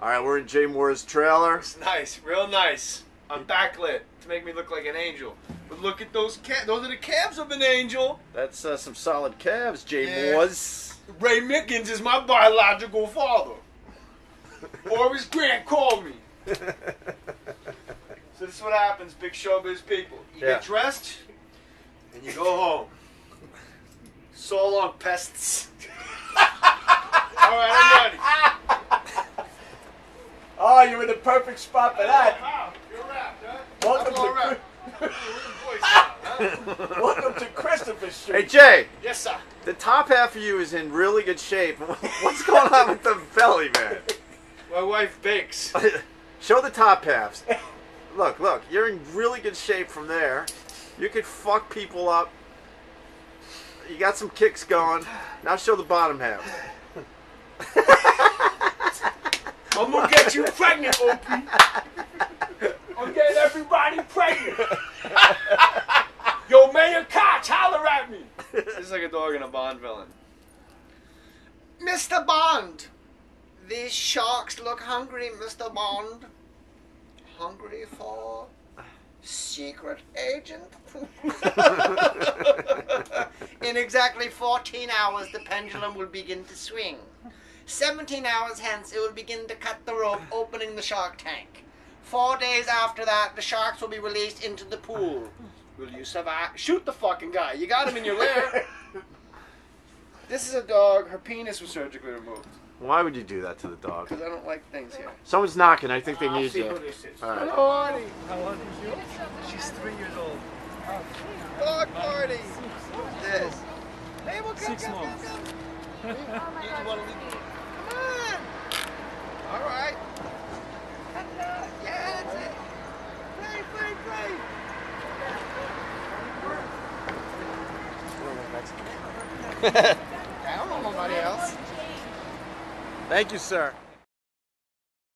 All right, we're in Jay Mohr's trailer. It's nice, real nice. I'm backlit to make me look like an angel. But look at those calves. Those are the calves of an angel. That's uh, some solid calves, Jay Yeah. Mohr's. Ray Mickens is my biological father. or his grand called me. So this is what happens, big showbiz people. You Yeah. get dressed and you go home. So long, pests. All right, I'm ready. Oh, you're in the perfect spot for Wow, you're wrapped, huh? Welcome to wrapped. Ooh, we're the Boy Scout, huh? Welcome to Christopher Street. Hey, Jay, Yes, sir. the top half of you is in really good shape. What's going on with the belly, man? My wife bakes. Show the top halves. Look, look, you're in really good shape from there. You could fuck people up. You got some kicks going. Now show the bottom half. I'm gonna get you pregnant, Opie. I'm getting everybody pregnant. Yo, Mayor Koch, holler at me. This is like a dog and a Bond villain. Mr. Bond, these sharks look hungry, Mr. Bond. Hungry for secret agent? In exactly 14 hours, the pendulum will begin to swing. 17 hours hence, it will begin to cut the rope, opening the shark tank. Four days after that, the sharks will be released into the pool. Will you survive? Shoot the fucking guy. You got him in your lair. This is a dog. Her penis was surgically removed. Why would you do that to the dog? Because I don't like things here. Someone's knocking. I think they need you. who this is. All right. Party. How old is you? She's three years old. Dog party. Who's this? Hey, well, come, Six come, months. I don't know nobody else. Thank you, sir.